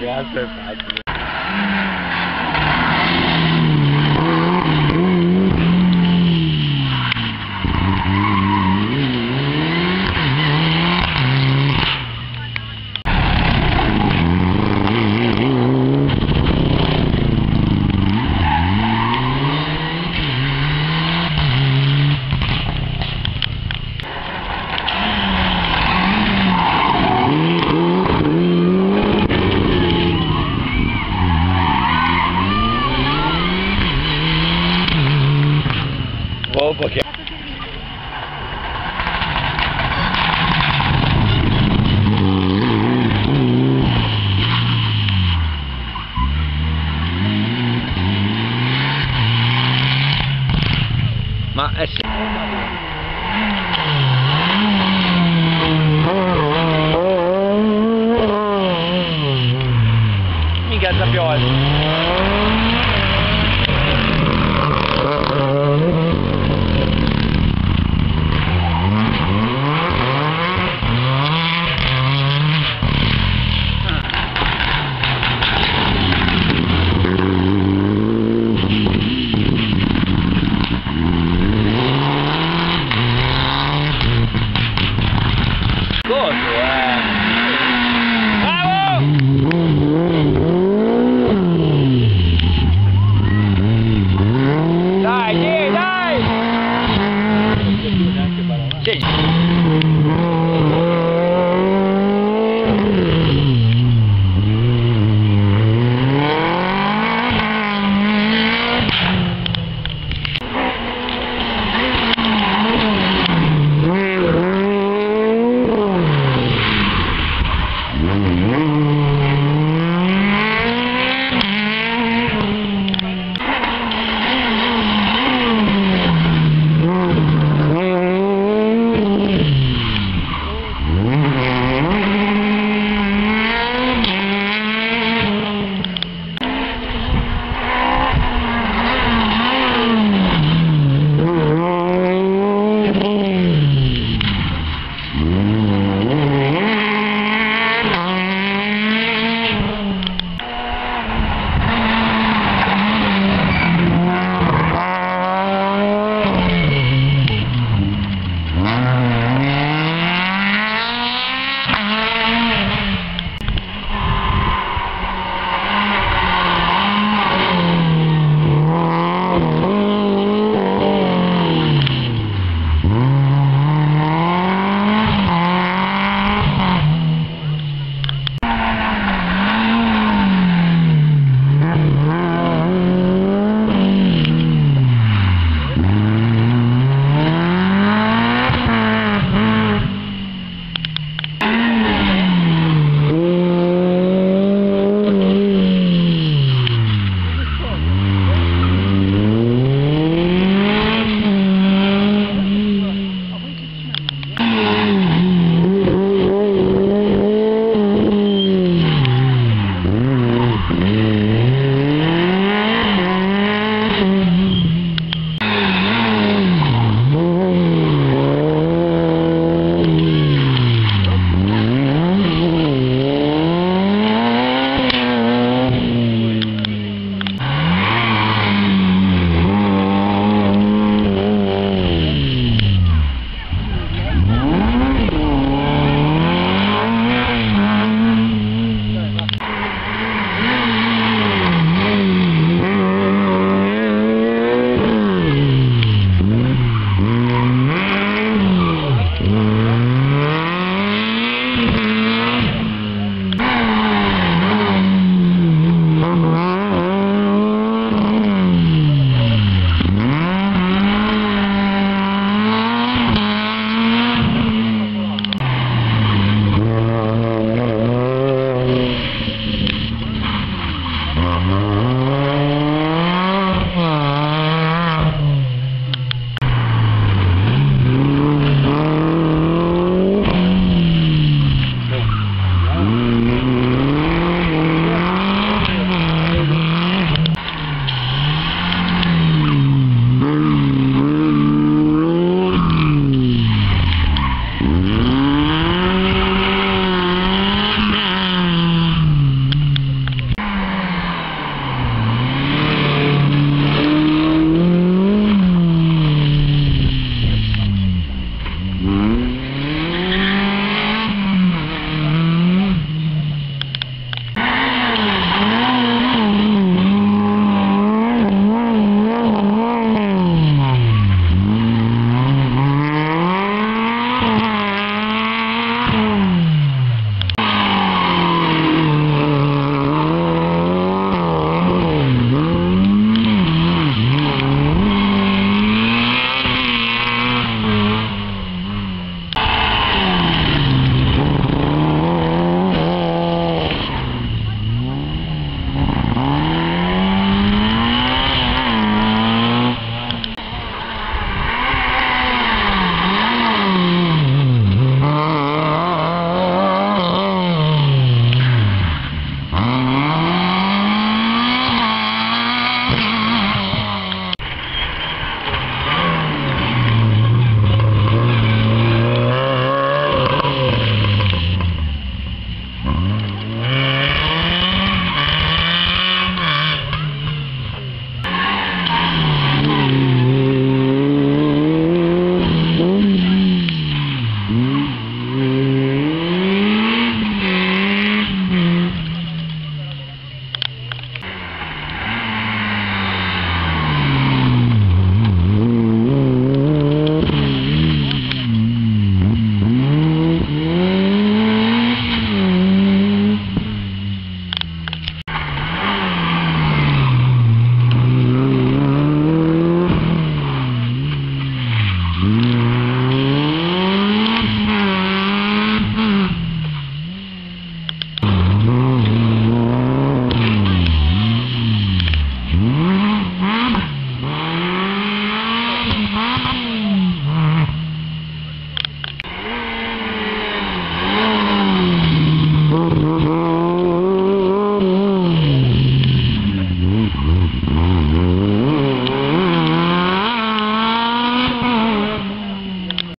Grazie, grazie Pioggia. Sí. Mm. Mm-hmm.